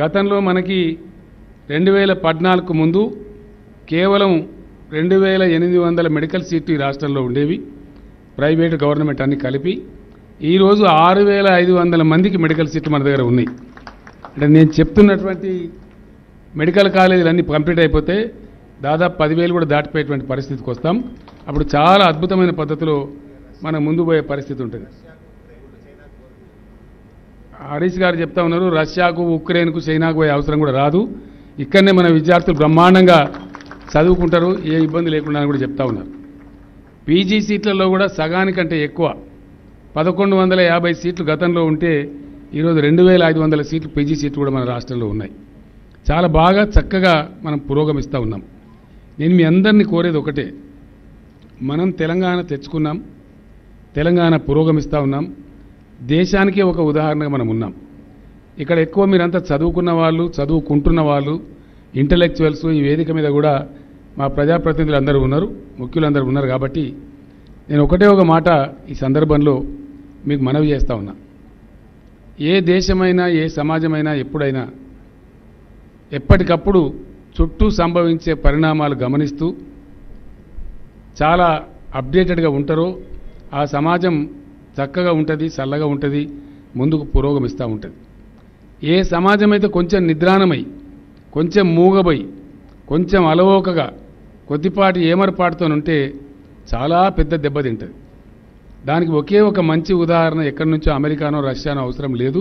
గతంలో మనకి రెండు వేల పద్నాలుగు ముందు కేవలం రెండు వేల ఎనిమిది వందల మెడికల్ సీట్లు ఈ రాష్ట్రంలో ఉండేవి. ప్రైవేటు గవర్నమెంట్ అన్ని కలిపి. ఈరోజు ఆరు వేల ఐదు వందల మందికి మెడికల్ సీట్లు మన దగ్గర ఉన్నాయి. అంటే నేను చెప్తున్నటువంటి మెడికల్ కాలేజీలు అన్నీ కంప్లీట్ అయిపోతే దాదాపు పదివేలు కూడా దాటిపోయేటువంటి పరిస్థితికి వస్తాం. అప్పుడు చాలా అద్భుతమైన పద్ధతిలో మనం ముందు పోయే పరిస్థితి ఉంటుంది. హరీష్ గారు చెప్తా ఉన్నారు రష్యాకు ఉక్రెయిన్కు చైనాకు పోయే అవసరం కూడా రాదు. ఇక్కడనే మన విద్యార్థులు బ్రహ్మాండంగా చదువుకుంటారు ఏ ఇబ్బంది లేకుండా అని కూడా చెప్తా ఉన్నారు. పీజీ సీట్లలో కూడా సగానికంటే ఎక్కువ పదకొండు వందల యాభై సీట్లు గతంలో ఉంటే ఈరోజు రెండు వేల ఐదు వందల సీట్లు పీజీ సీట్లు కూడా మన రాష్ట్రంలో ఉన్నాయి. చాలా బాగా చక్కగా మనం పురోగమిస్తూ ఉన్నాం. నేను మీ అందరినీ కోరేది ఒకటే. మనం తెలంగాణ తెచ్చుకున్నాం తెలంగాణ పురోగమిస్తూ ఉన్నాం. దేశానికే ఒక ఉదాహరణగా మనం ఉన్నాం. ఇక్కడ ఎక్కువ మీరంతా చదువుకున్న వాళ్ళు చదువుకుంటున్న వాళ్ళు ఇంటలెక్చువల్స్ ఈ వేదిక మీద కూడా మా ప్రజాప్రతినిధులు అందరూ ఉన్నారు ముఖ్యులందరూ ఉన్నారు కాబట్టి నేను ఒకటే ఒక మాట ఈ సందర్భంలో మీకు మనవి చేస్తూ ఉన్నా. ఏ దేశమైనా ఏ సమాజమైనా ఎప్పుడైనా ఎప్పటికప్పుడు చుట్టూ సంభవించే పరిణామాలు గమనిస్తూ చాలా అప్డేటెడ్గా ఉంటారో ఆ సమాజం చక్కగా ఉంటుంది చల్లగా ఉంటుంది ముందుకు పురోగమిస్తూ ఉంటుంది. ఏ సమాజం అయితే కొంచెం నిద్రాణమై కొంచెం మూగబై కొంచెం అలవోకగా కొద్దిపాటి ఏమరపాటుతోనుంటే చాలా పెద్ద దెబ్బతింటుంది దానికి ఒకే ఒక మంచి ఉదాహరణ ఎక్కడి నుంచో అమెరికానో రష్యానో అవసరం లేదు.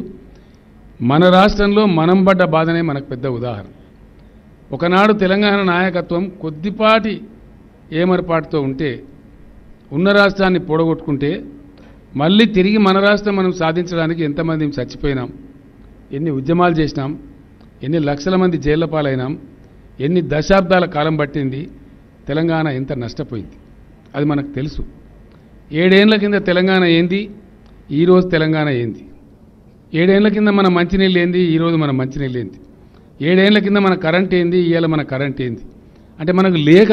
మన రాష్ట్రంలో మనం పడ్డ బాధనే మనకు పెద్ద ఉదాహరణ. ఒకనాడు తెలంగాణ నాయకత్వం కొద్దిపాటి ఏమరపాటుతో ఉంటే ఉన్న రాష్ట్రాన్ని పొడగొట్టుకుంటే మళ్ళీ తిరిగి మన రాష్ట్రం మనం సాధించడానికి ఎంతమంది చచ్చిపోయినాం? ఎన్ని ఉద్యమాలు చేసినాం? ఎన్ని లక్షల మంది జైళ్ళ పాలైనాం? ఎన్ని దశాబ్దాల కాలం పట్టింది? తెలంగాణ ఎంత నష్టపోయింది? అది మనకు తెలుసు. ఏడేళ్ళ కింద తెలంగాణ ఏంది? ఈరోజు తెలంగాణ ఏంది? ఏడేళ్ళ కింద మన మంచినీళ్ళు ఏంది? ఈరోజు మన మంచినీళ్ళు ఏంది? ఏడేళ్ళ కింద మన కరెంట్ ఏంది? ఇవాళ మన కరెంట్ ఏంది? అంటే మనకు లేక